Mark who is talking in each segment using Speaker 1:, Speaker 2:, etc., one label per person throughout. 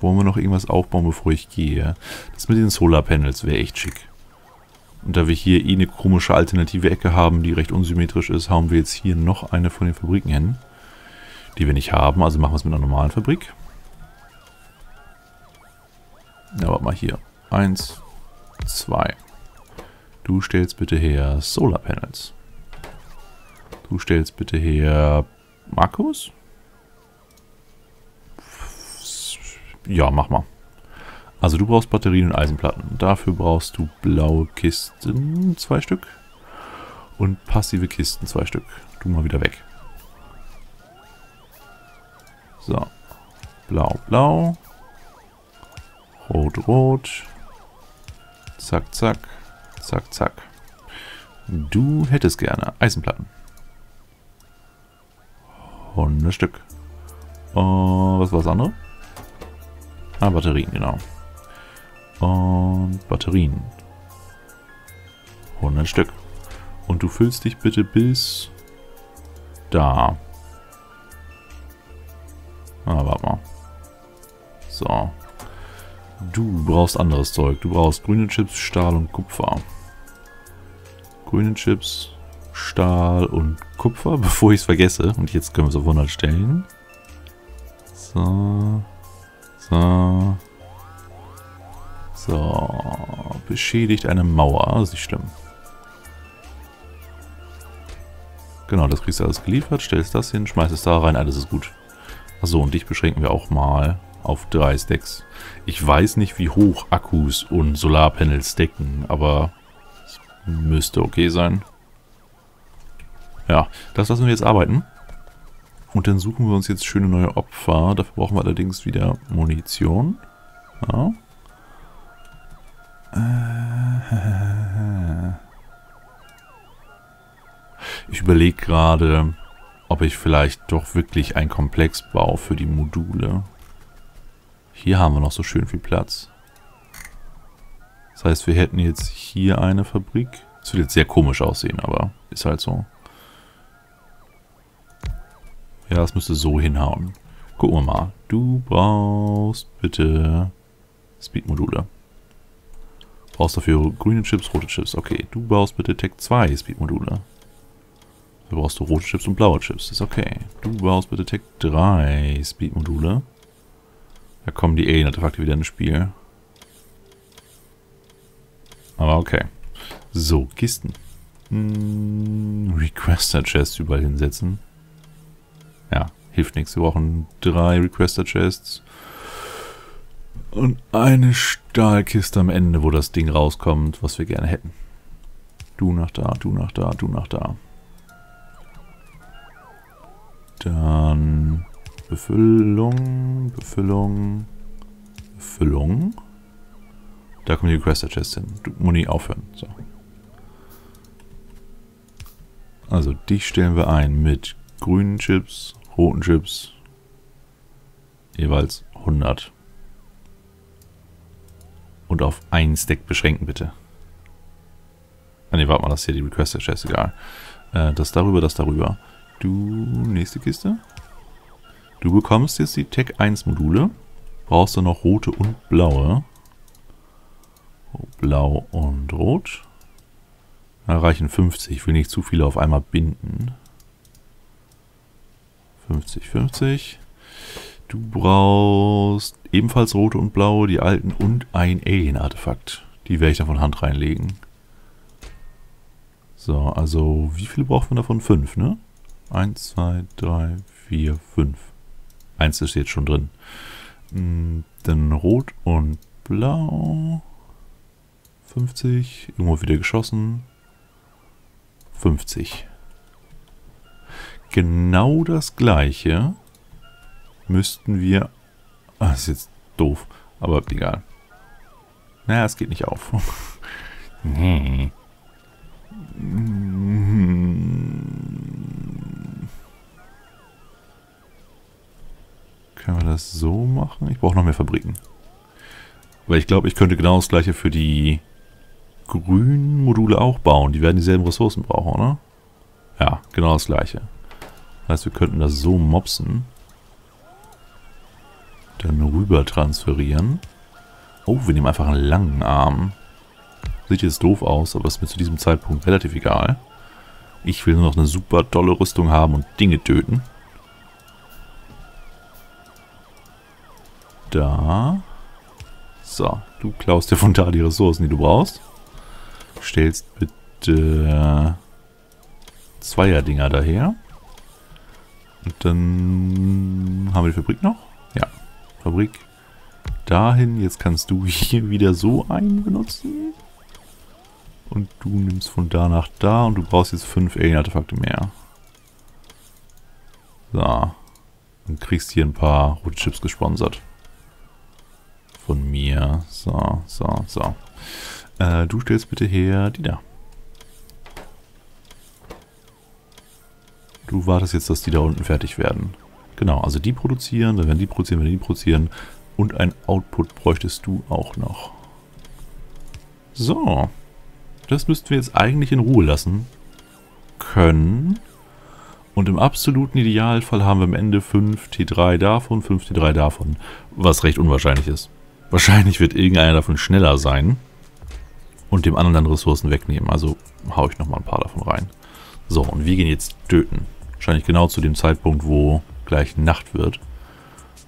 Speaker 1: Wollen wir noch irgendwas aufbauen, bevor ich gehe? Das mit den Solarpanels wäre echt schick. Und da wir hier eh eine komische alternative Ecke haben, die recht unsymmetrisch ist, hauen wir jetzt hier noch eine von den Fabriken hin. Die wir nicht haben, also machen wir es mit einer normalen Fabrik. Ja, warte mal hier. Eins, zwei. Du stellst bitte her Solarpanels. Du stellst bitte her Markus? Ja, mach mal. Also du brauchst Batterien und Eisenplatten. Dafür brauchst du blaue Kisten, zwei Stück. Und passive Kisten, zwei Stück. Du mal wieder weg. So. Blau, blau. Rot, rot. Zack, zack. Zack, zack. Du hättest gerne Eisenplatten. 100 Stück. Uh, was war das andere? Ah, Batterien, genau. Und Batterien. 100 Stück. Und du füllst dich bitte bis da. Ah, warte mal. So. Du brauchst anderes Zeug. Du brauchst grüne Chips, Stahl und Kupfer. Grüne Chips, Stahl und Kupfer, bevor ich es vergesse. Und jetzt können wir es auf 100 stellen. So. So. So. Beschädigt eine Mauer. Das ist nicht schlimm. Genau, das kriegst du alles geliefert. Stellst das hin, schmeißt es da rein. Alles ist gut. Achso, und dich beschränken wir auch mal auf drei Stacks. Ich weiß nicht, wie hoch Akkus und Solarpanels decken, aber es müsste okay sein. Ja, das lassen wir jetzt arbeiten. Und dann suchen wir uns jetzt schöne neue Opfer. Dafür brauchen wir allerdings wieder Munition. Ja. Ich überlege gerade, ob ich vielleicht doch wirklich ein Komplex baue für die Module. Hier haben wir noch so schön viel Platz. Das heißt, wir hätten jetzt hier eine Fabrik. Das wird jetzt sehr komisch aussehen, aber ist halt so. Ja, das müsste so hinhauen. Gucken wir mal. Du brauchst bitte Speed-Module. Brauchst dafür grüne Chips, rote Chips. Okay, du brauchst bitte Tech 2 Speed-Module. Da brauchst du rote Chips und blaue Chips. ist okay. Du brauchst bitte Tech 3 Speed-Module. Da kommen die Alien-Artefakte wieder ins Spiel. Aber okay. So, Kisten. Hm, Requester-Chest überall hinsetzen. Hilft nichts. Wir brauchen drei Requester-Chests. Und eine Stahlkiste am Ende, wo das Ding rauskommt, was wir gerne hätten. Du nach da, du nach da, du nach da. Dann Befüllung, Befüllung, Befüllung. Da kommen die Requester Chests hin. Du, Muni aufhören. So. Also dich stellen wir ein mit grünen Chips, roten Chips, jeweils 100. Und auf ein Stack beschränken, bitte. Ah ne, warte mal, das ist hier die Requester Chest, egal. Äh, das darüber, das darüber. Du, nächste Kiste. Du bekommst jetzt die Tech 1 Module. Brauchst du noch rote und blaue. Blau und rot. Da reichen 50. Ich will nicht zu viele auf einmal binden. 50, 50. Du brauchst ebenfalls rote und blaue, die alten und ein Alien-Artefakt. Die werde ich da von Hand reinlegen. So, also wie viele brauchen wir davon? Fünf, ne? Eins, zwei, drei, vier, fünf. Eins ist jetzt schon drin. Hm, dann rot und blau. 50. Irgendwo wieder geschossen. 50 genau das gleiche müssten wir... Ah, das ist jetzt doof, aber egal. Naja, es geht nicht auf. nee. Können wir das so machen? Ich brauche noch mehr Fabriken. Weil ich glaube, ich könnte genau das gleiche für die grünen Module auch bauen. Die werden dieselben Ressourcen brauchen, oder? Ja, genau das gleiche. Heißt, wir könnten das so mopsen. Dann rüber transferieren. Oh, wir nehmen einfach einen langen Arm. Sieht jetzt doof aus, aber ist mir zu diesem Zeitpunkt relativ egal. Ich will nur noch eine super tolle Rüstung haben und Dinge töten. Da. So, du klaust dir von da die Ressourcen, die du brauchst. Stellst bitte Zweier-Dinger daher. Dann haben wir die Fabrik noch. Ja, Fabrik dahin. Jetzt kannst du hier wieder so einen benutzen. Und du nimmst von da nach da und du brauchst jetzt fünf Alien-Artefakte mehr. So. Und kriegst hier ein paar rote Chips gesponsert. Von mir. So, so, so. Äh, du stellst bitte her die da. Du wartest jetzt, dass die da unten fertig werden. Genau, also die produzieren, dann werden die produzieren, wenn die produzieren. Und ein Output bräuchtest du auch noch. So. Das müssten wir jetzt eigentlich in Ruhe lassen können. Und im absoluten Idealfall haben wir am Ende 5 T3 davon, 5 T3 davon. Was recht unwahrscheinlich ist. Wahrscheinlich wird irgendeiner davon schneller sein. Und dem anderen dann Ressourcen wegnehmen. Also haue ich nochmal ein paar davon rein. So, und wir gehen jetzt töten. Wahrscheinlich genau zu dem Zeitpunkt, wo gleich Nacht wird.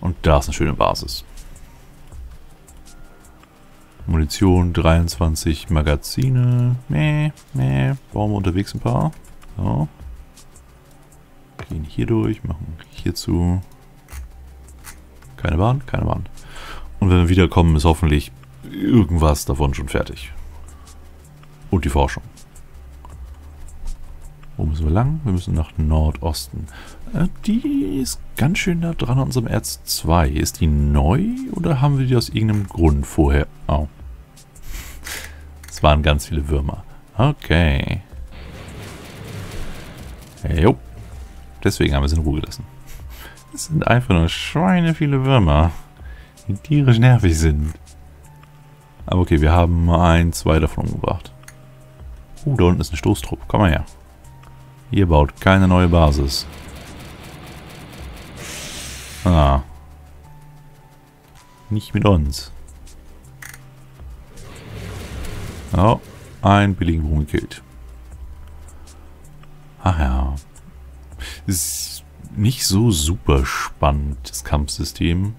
Speaker 1: Und da ist eine schöne Basis. Munition, 23 Magazine. Meh, meh. Bauen wir unterwegs ein paar. So. Gehen hier durch, machen hierzu. Keine Bahn, keine Bahn. Und wenn wir wiederkommen, ist hoffentlich irgendwas davon schon fertig. Und die Forschung. Wo müssen wir lang? Wir müssen nach Nordosten. Äh, die ist ganz schön da dran an unserem Erz 2. Ist die neu oder haben wir die aus irgendeinem Grund vorher... Oh. Es waren ganz viele Würmer. Okay. Jo. Deswegen haben wir sie in Ruhe gelassen. Es sind einfach nur Schweine viele Würmer, die tierisch nervig sind. Aber okay, wir haben ein, zwei davon umgebracht. Uh, da unten ist ein Stoßtrupp. Komm mal her. Ihr baut keine neue Basis. Ah. Nicht mit uns. Oh, ein billigen Ruhm gekillt. Ach ja. Ist nicht so super spannend, das Kampfsystem.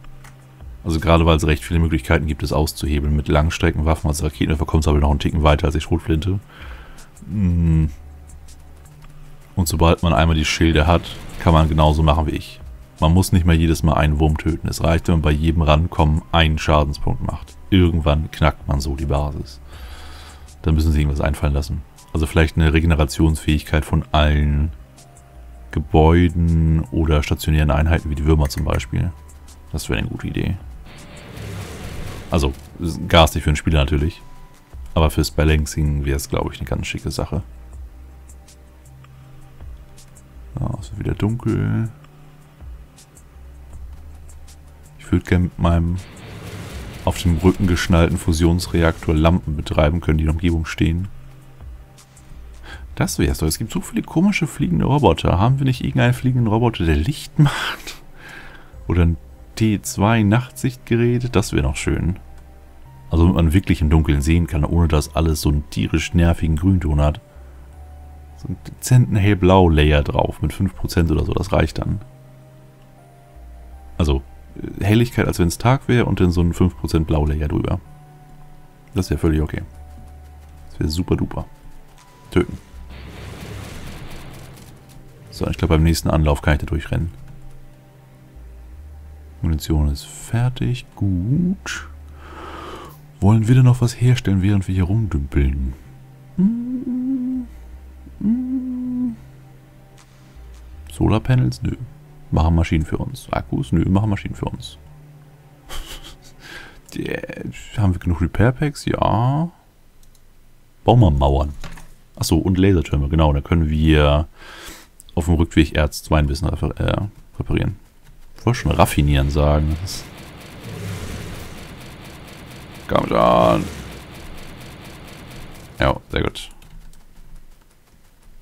Speaker 1: Also gerade weil es recht viele Möglichkeiten gibt, es auszuhebeln. Mit Langstreckenwaffen als Raketenwerfer kommt es aber noch einen Ticken weiter als die Schrotflinte. Hm. Und sobald man einmal die Schilde hat, kann man genauso machen wie ich. Man muss nicht mehr jedes Mal einen Wurm töten. Es reicht, wenn man bei jedem Rankommen einen Schadenspunkt macht. Irgendwann knackt man so die Basis. Dann müssen sie irgendwas einfallen lassen. Also vielleicht eine Regenerationsfähigkeit von allen Gebäuden oder stationären Einheiten wie die Würmer zum Beispiel. Das wäre eine gute Idee. Also, garstig für den Spieler natürlich. Aber fürs Balancing wäre es, glaube ich, eine ganz schicke Sache. Ja, es wird wieder dunkel. Ich würde gerne mit meinem auf dem Rücken geschnallten Fusionsreaktor Lampen betreiben können, die in der Umgebung stehen. Das wäre es doch. Es gibt so viele komische fliegende Roboter. Haben wir nicht irgendeinen fliegenden Roboter, der Licht macht? Oder ein T2 Nachtsichtgerät? Das wäre noch schön. Also wenn man wirklich im Dunkeln sehen kann, ohne dass alles so einen tierisch nervigen Grünton hat. So einen dezenten hellblau-Layer drauf mit 5% oder so, das reicht dann. Also äh, Helligkeit, als wenn es Tag wäre und dann so ein 5% Blau-Layer drüber. Das wäre völlig okay. Das wäre super duper. Töten. So, ich glaube beim nächsten Anlauf kann ich da durchrennen. Munition ist fertig. Gut. Wollen wir denn noch was herstellen, während wir hier rumdümpeln? Solarpanels? Nö. Machen Maschinen für uns. Akkus? Nö, machen Maschinen für uns. haben wir genug Repair Packs? Ja. Bauen wir Mauern. Achso, und Lasertürme, genau. Da können wir auf dem Rückweg Erz 2 ein bisschen äh, reparieren. Ich wollte schon raffinieren sagen. Komm schon. Ja, sehr gut.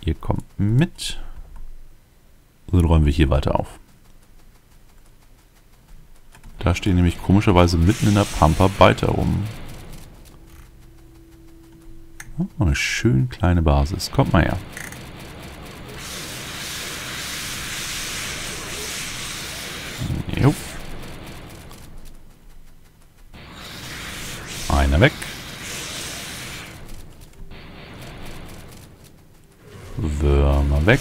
Speaker 1: Ihr kommt mit. Und dann räumen wir hier weiter auf. Da stehen nämlich komischerweise mitten in der Pampa Beiter rum. Oh, eine schön kleine Basis. Kommt mal her. Jo. Einer weg. Würmer weg.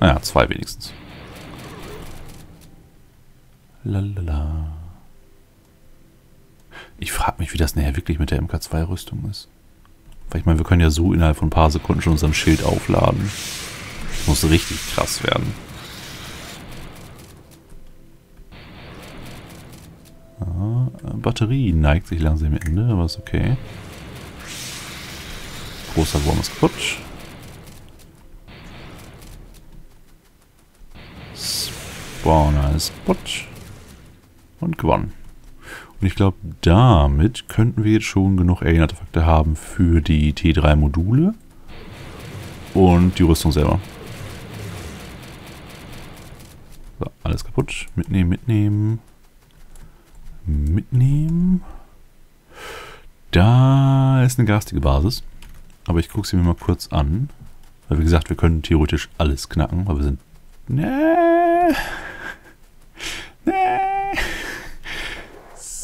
Speaker 1: Naja, zwei wenigstens. Lalala. Ich frage mich, wie das nachher wirklich mit der MK2-Rüstung ist. Weil ich meine, wir können ja so innerhalb von ein paar Sekunden schon unseren Schild aufladen. Das muss richtig krass werden. Ja, Batterie neigt sich langsam am Ende, aber ist okay. Großer Wurm ist kaputt. Spawner ist kaputt. Und gewonnen. Und ich glaube, damit könnten wir jetzt schon genug Alien-Artefakte haben für die T3-Module und die Rüstung selber. So, alles kaputt. Mitnehmen, mitnehmen. Mitnehmen. Da ist eine garstige Basis. Aber ich gucke sie mir mal kurz an. Weil wie gesagt, wir können theoretisch alles knacken, weil wir sind... Nee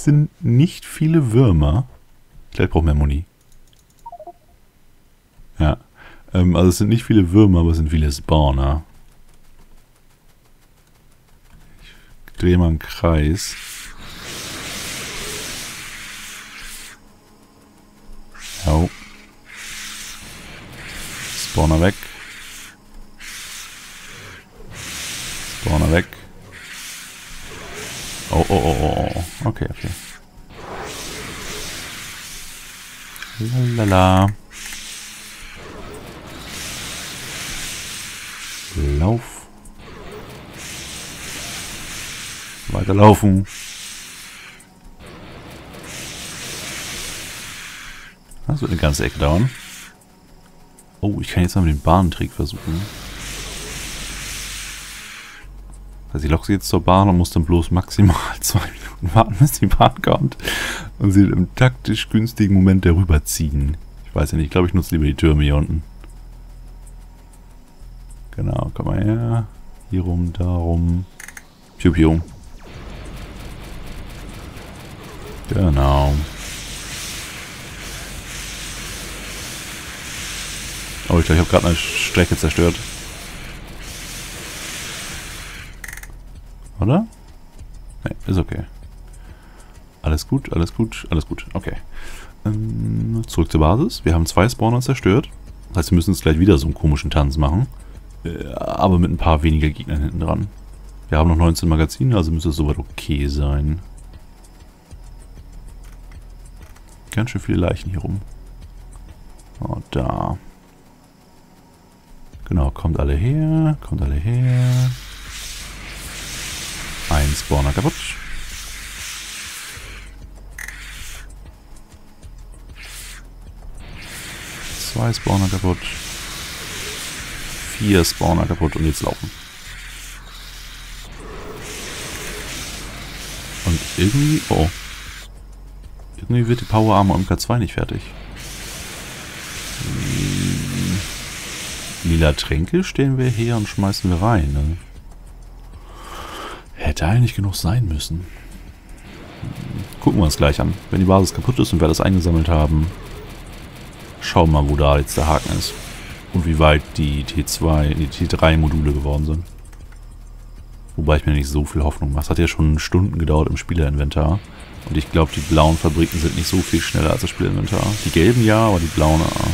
Speaker 1: sind nicht viele Würmer. Vielleicht brauchen wir Muni. Ja. Ähm, also es sind nicht viele Würmer, aber es sind viele Spawner. Ich drehe mal einen Kreis. Ja. Spawner weg. Spawner weg. Oh, oh, oh, oh. Okay, okay. Lalala. Lauf. Weiterlaufen. Das wird eine ganze Ecke dauern. Oh, ich kann jetzt mal den Bahntrick versuchen. Also ich locke sie jetzt zur Bahn und muss dann bloß maximal zwei Minuten warten, bis die Bahn kommt. Und sie im taktisch günstigen Moment darüber ziehen. Ich weiß ja nicht, ich glaube, ich nutze lieber die Türme hier unten. Genau, komm mal her. Hier rum, da rum. Piu, piu. Genau. Oh, ich glaube, ich habe gerade eine Strecke zerstört. Oder? Nee, ist okay. Alles gut, alles gut, alles gut. Okay. Ähm, zurück zur Basis. Wir haben zwei Spawner zerstört. Das heißt, wir müssen jetzt gleich wieder so einen komischen Tanz machen. Äh, aber mit ein paar weniger Gegnern hinten dran. Wir haben noch 19 Magazine, also müsste es soweit okay sein. Ganz schön viele Leichen hier rum. Oh, da. Genau, kommt alle her, kommt alle her. Ein Spawner kaputt. Zwei Spawner kaputt. Vier Spawner kaputt und jetzt laufen. Und irgendwie... Oh. Irgendwie wird die Power Armor MK2 nicht fertig. Hm. Lila Tränke stellen wir her und schmeißen wir rein. Ne? Hätte eigentlich genug sein müssen. Gucken wir uns gleich an. Wenn die Basis kaputt ist und wir das eingesammelt haben, schauen wir mal, wo da jetzt der Haken ist. Und wie weit die T2, die T3-Module geworden sind. Wobei ich mir nicht so viel Hoffnung mache. Es hat ja schon Stunden gedauert im Spielerinventar. Und ich glaube, die blauen Fabriken sind nicht so viel schneller als das Spielerinventar. Die gelben ja, aber die blauen... Ah.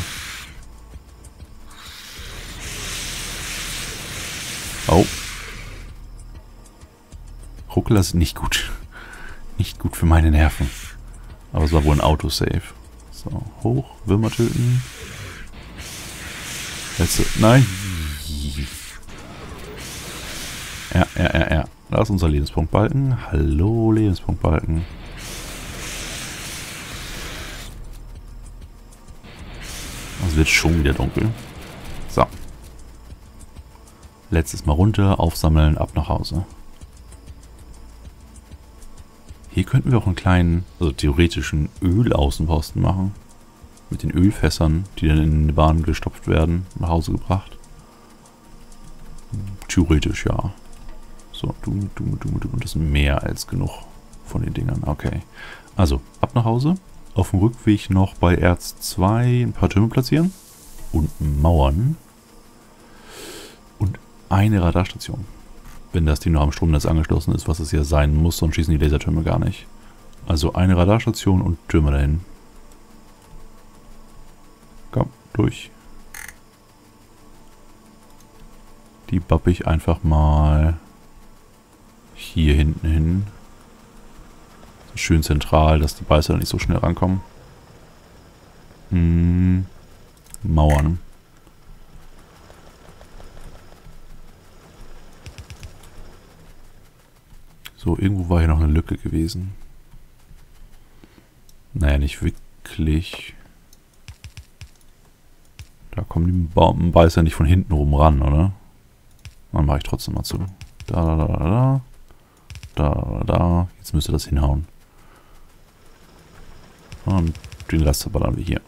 Speaker 1: Oh, Ruckler ist nicht gut. Nicht gut für meine Nerven. Aber es war wohl ein Autosave. So, hoch, Würmer töten. Letzte, nein. Ja, ja, ja, ja. Da ist unser Lebenspunktbalken. Hallo, Lebenspunktbalken. Es wird schon wieder dunkel. So. Letztes Mal runter, aufsammeln, ab nach Hause. Hier könnten wir auch einen kleinen, also theoretischen Ölaußenposten machen. Mit den Ölfässern, die dann in eine Bahn gestopft werden, nach Hause gebracht. Theoretisch, ja. So, du, du, du, du. Das ist mehr als genug von den Dingern. Okay. Also, ab nach Hause. Auf dem Rückweg noch bei Erz 2 ein paar Türme platzieren. Und Mauern. Und eine Radarstation. Wenn das Ding noch am Stromnetz angeschlossen ist, was es ja sein muss, sonst schießen die Lasertürme gar nicht. Also eine Radarstation und Türme dahin. Komm, durch. Die bappe ich einfach mal hier hinten hin. Schön zentral, dass die Beißer nicht so schnell rankommen. Hm, Mauern. So, irgendwo war hier noch eine Lücke gewesen. Naja, nicht wirklich. Da kommen die Beißer nicht von hinten rum ran, oder? Dann mache ich trotzdem mal zu. Da, da, da, da, da. Da, da. Jetzt müsste das hinhauen. Und den Rest verballern wir hier.